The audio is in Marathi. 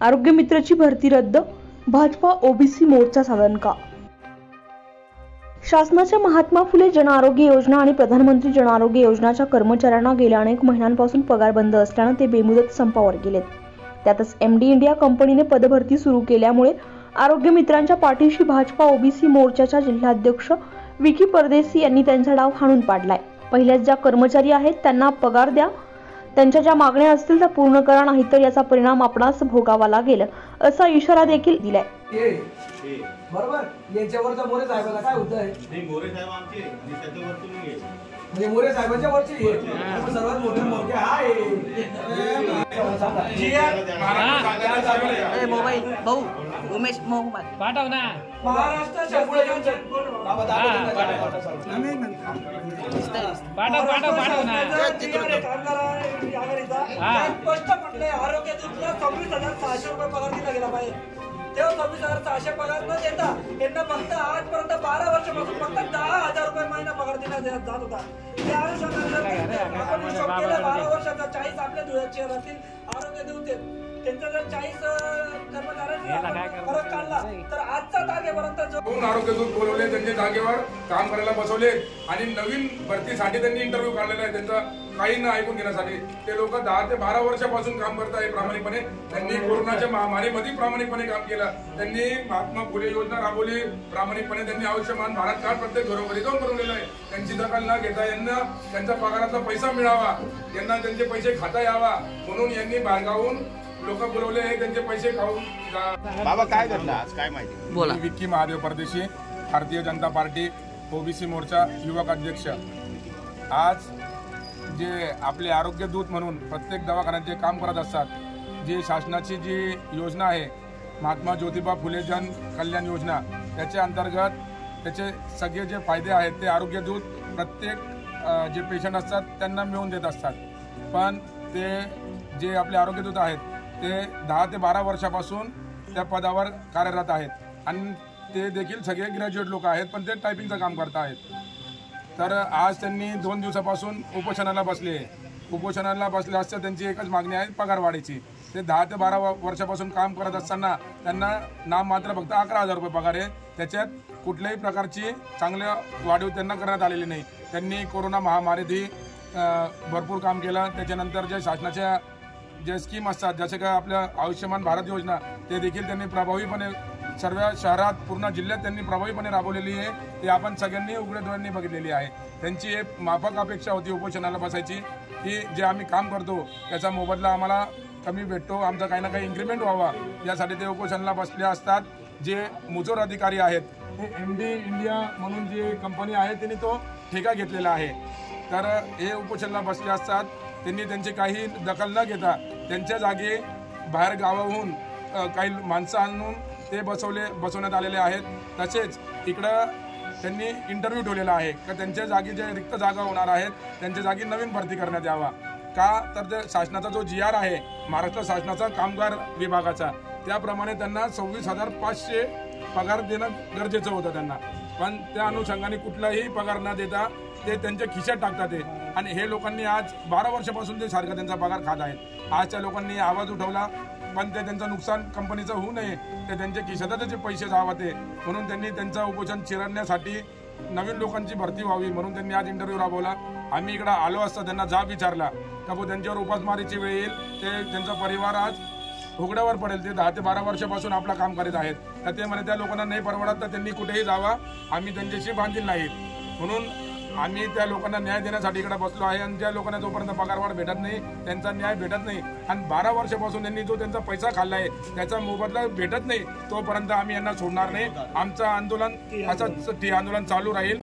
आरोग्य मित्राची भरती रद्द भाजपा ओबीसी मोर्चा साधन का शासनाच्या महात्मा फुले जन आरोग्य योजना आणि प्रधानमंत्री जन आरोग्य योजनाच्या कर्मचाऱ्यांना गेल्या अनेक महिन्यांपासून पगार बंद असल्यानं ते बेमुदत संपावर गेलेत. त्यातच एम डी इंडिया कंपनीने पदभरती सुरू केल्यामुळे आरोग्य मित्रांच्या पाठीशी भाजपा ओबीसी मोर्चाच्या जिल्हाध्यक्ष विकी परदेसी यांनी त्यांचा डाव हाणून पाडलाय. पहिल्याच ज्या कर्मचारी आहेत त्यांना पगार द्या त्यांच्या ज्या मागण्या असतील त्या पूर्ण करा नाहीतर याचा परिणाम आपणास भोगावा लागेल असा इशारा देखील दिलाय ये बरोबर यांच्यावरचा मोरे साहेबाला काय होत आहे नाही मोरे साहेब आमचे आणि त्याच्यावर तुम्ही घे. म्हणजे मोरे साहेबांच्या वरची हे. आपण सर्वात मोठे मोठे आहे सांगा. ए, मोबाईल भाऊ उमेश मोहम्मद पाठव ना महाराष्ट्राच्या पुढे येऊन चल. बाबा, दाखव त्यांना काय वाटतं सर्व. पाठव पाठव पाठव ना हा. स्पष्ट म्हटले आरोग्य दूतला सव्वीस हजार सहाशे रुपये पगार दिला गेला पाहिजे. तेव्हा सव्वीस हजार सहाशे पगार न देता यांना फक्त आजपर्यंत बारा वर्षापासून फक्त दहा हजार रुपये महिना पगार दिला जात जात होता. त्या अनुषंगाने आपण हिशोब केला बारा वर्षाचा चाळीस आपल्या धुळ्याचे राहतील आरोग्य आहेत. त्यांचा जर चाळीस कर्मचाऱ्यांचा याला काय आपण करणार? फरक काढला तर आजचा तारखेपर्यंत जो दोन आरोग्य दूत बोलवले त्यांनी जागेवर काम करायला बसवले. आणि नवीन भरतीसाठी त्यांनी इंटरव्ह्यू काढलेला आहे. त्यांचा काही न ऐकून घेण्यासाठी. ते लोक दहा ते बारा वर्षापासून काम करत आहे प्रामाणिकपणे. त्यांनी कोरोनाच्या महामारीमध्ये प्रामाणिकपणे काम केलं. त्यांनी महात्मा फुले योजना राबवली. प्रामाणिकपणे त्यांनी आयुष्यमान भारत कार्ड प्रत्येक घरोघरी जाऊन बनवलेलं आहे. त्यांची दखल न घेता यांना त्यांच्या पगाराचा पैसा मिळावा. यांना त्यांचे पैसे खाता यावा. म्हणून यांनी बाहेरगावून लोक बोलवले हे त्यांचे पैसे खाऊन जा- बाबा काय घडलं आज? काय माहिती? बोला. मी विक्की महादेव परदेशी भारतीय जनता पार्टी ओबीसी मोर्चा युवक अध्यक्ष. आज जे आपले आरोग्य दूत म्हणून प्रत्येक दवाखान्यात जे काम करत असतात जी शासनाची जी योजना आहे महात्मा ज्योतिबा फुले जन कल्याण योजना त्याच्या अंतर्गत त्याचे सगळे जे फायदे आहेत ते आरोग्य दूत प्रत्येक जे पेशंट असतात त्यांना मिळवून देत असतात. पण ते जे आपले आरोग्य दूत आहेत ते दहा ते बारा वर्षापासून त्या पदावर कार्यरत आहेत. आणि ते देखील सगळे ग्रॅज्युएट लोक आहेत पण ते टायपिंगचं काम करत आहेत. तर आज त्यांनी दोन दिवसापासून उपोषणाला बसले. उपोषणाला बसले असता त्यांची एकच मागणी आहे पगारवाढीची. ते दहा ते बारा वर्षापासून काम करत असताना त्यांना नाम मात्र फक्त अकरा हजार रुपये पगार आहे. त्याच्यात कुठल्याही प्रकारची चांगल्या वाढीव त्यांना करण्यात आलेली नाही. त्यांनी कोरोना महामारीतही भरपूर काम केलं. त्याच्यानंतर जे शासनाच्या जे स्कीम असतात जसे काय आपल्या आयुष्यमान भारत योजना ते देखील त्यांनी प्रभावीपणे सर्व शहरात पूर्ण जिल्ह्यात त्यांनी प्रभावीपणे राबवलेली आहे. ते आपण सगळ्यांनी उघड्या डोळ्यांनी बघितलेली आहे. त्यांची एक माफक अपेक्षा होती उपोषणाला बसायची की जे आम्ही काम करतो त्याचा मोबदला आम्हाला कमी भेटतो आमचा काही ना काही इन्क्रीमेंट व्हावा यासाठी ते उपोषणाला बसले असतात. जे मुजोर अधिकारी आहेत हे एम डी इंडिया म्हणून जी कंपनी आहे त्यांनी तो ठेका घेतलेला आहे. तर हे उपोषणाला बसले असतात. त्यांनी त्यांची काही दखल न घेता त्यांच्या जागी बाहेर गावाहून काही माणसं आणून ते बसवले बसवण्यात आलेले आहेत. तसेच इकडं त्यांनी इंटरव्ह्यू ठेवलेला आहे. का त्यांच्या जागी जे रिक्त जागा होणार आहेत त्यांच्या जागी नवीन भरती करण्यात यावा. का तर ते शासनाचा जो जी आर आहे महाराष्ट्र शासनाचा कामगार विभागाचा त्याप्रमाणे त्यांना सव्वीस हजार पाचशे पगार देणं गरजेचं होतं त्यांना. पण त्या अनुषंगाने कुठलाही पगार न देता ते त्यांच्या खिशात टाकतात ते. आणि हे लोकांनी आज बारा वर्षापासून ते सारखा त्यांचा पगार खात आहेत. आज त्या लोकांनी आवाज उठवला पण ते त्यांचं नुकसान कंपनीचं होऊ नये ते त्यांच्या खिशातच जे पैसे जावा ते. म्हणून त्यांनी त्यांचं उपोषण चिरडण्यासाठी नवीन लोकांची भरती व्हावी म्हणून त्यांनी आज इंटरव्ह्यू राबवला. आम्ही इकडं आलो असता त्यांना जाब विचारला. का भाऊ त्यांच्यावर उपासमारीची वेळ येईल? ते त्यांचा परिवार आज उघड्यावर पडेल. ते दहा ते बारा वर्षापासून आपलं काम करीत आहेत. तर ते म्हणे त्या लोकांना नाही परवडत तर त्यांनी कुठेही जावा. आम्ही त्यांच्याशी बांधील नाहीत. म्हणून आम्ही त्या लोकांना न्याय देण्यासाठी इकडे बसलो आहे आणि ज्या लोकांना जोपर्यंत पगारवाढ भेटत नाही त्यांचा न्याय भेटत नाही. आणि बारा वर्षापासून त्यांनी जो त्यांचा पैसा खाल्लाय त्याचा मोबदला भेटत नाही तोपर्यंत आम्ही यांना सोडणार नाही. आमचं आंदोलन ठिय आंदोलन चालू राहील.